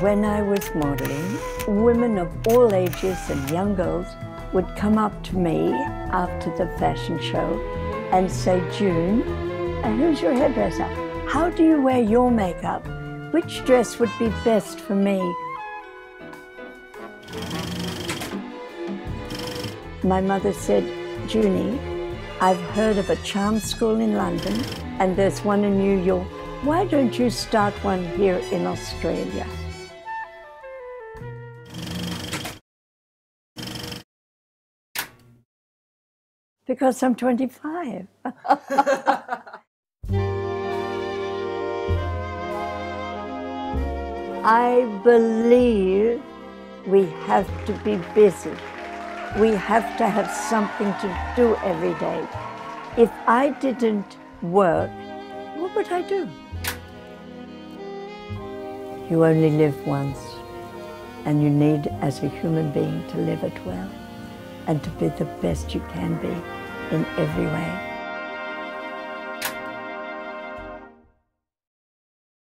When I was modeling, women of all ages and young girls would come up to me after the fashion show and say, June, and who's your hairdresser? How do you wear your makeup? Which dress would be best for me? My mother said, Junie, I've heard of a charm school in London and there's one in New York. Why don't you start one here in Australia? Because I'm 25. I believe we have to be busy. We have to have something to do every day. If I didn't work, what would I do? You only live once, and you need, as a human being, to live it well and to be the best you can be in every way.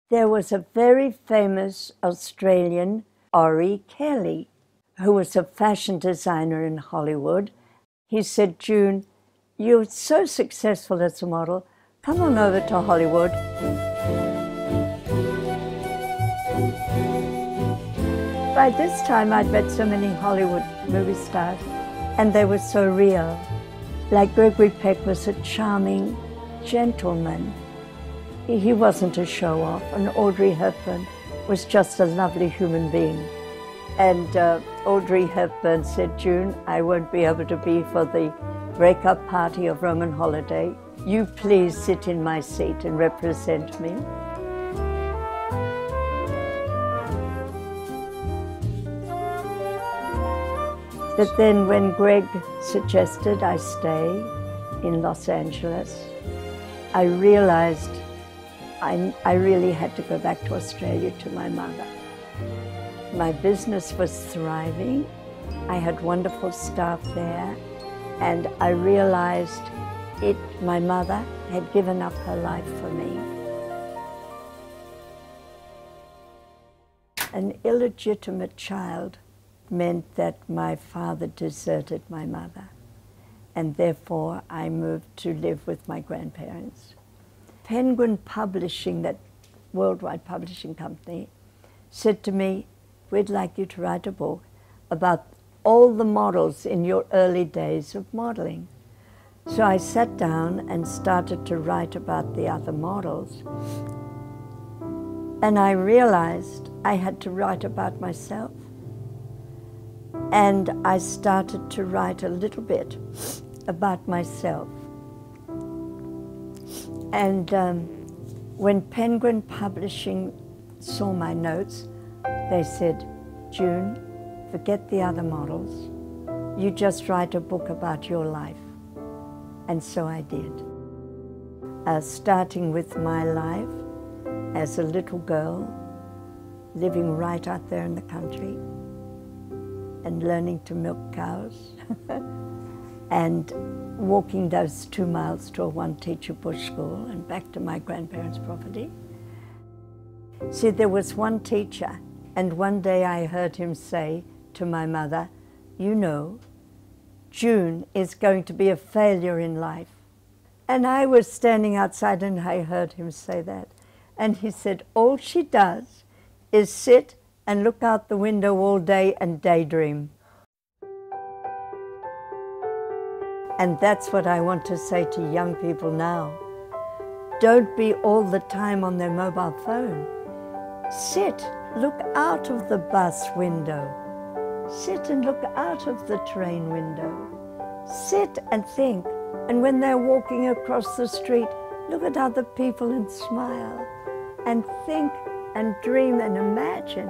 There was a very famous Australian, Orry-Kelly, who was a fashion designer in Hollywood. He said, June, you're so successful as a model, come on over to Hollywood. By this time, I'd met so many Hollywood movie stars, and they were so real. Like Gregory Peck was a charming gentleman. He wasn't a show off, and Audrey Hepburn was just a lovely human being. And uh, Audrey Hepburn said, June, I won't be able to be for the breakup party of Roman Holiday. You please sit in my seat and represent me. But then when Greg suggested I stay in Los Angeles, I realized I, I really had to go back to Australia to my mother. My business was thriving. I had wonderful staff there. And I realized it, my mother had given up her life for me. An illegitimate child meant that my father deserted my mother. And therefore, I moved to live with my grandparents. Penguin Publishing, that worldwide publishing company, said to me, We'd like you to write a book about all the models in your early days of modeling. So I sat down and started to write about the other models. And I realized I had to write about myself. And I started to write a little bit about myself. And um, when Penguin Publishing saw my notes, they said, June, forget the other models. You just write a book about your life. And so I did. Uh, starting with my life as a little girl, living right out there in the country, and learning to milk cows. and walking those two miles to a one teacher bush school and back to my grandparents' property. See, there was one teacher, and one day I heard him say to my mother, You know, June is going to be a failure in life. And I was standing outside and I heard him say that. And he said, All she does is sit and look out the window all day and daydream. And that's what I want to say to young people now. Don't be all the time on their mobile phone. Sit, look out of the bus window. Sit and look out of the train window. Sit and think. And when they're walking across the street, look at other people and smile. And think and dream and imagine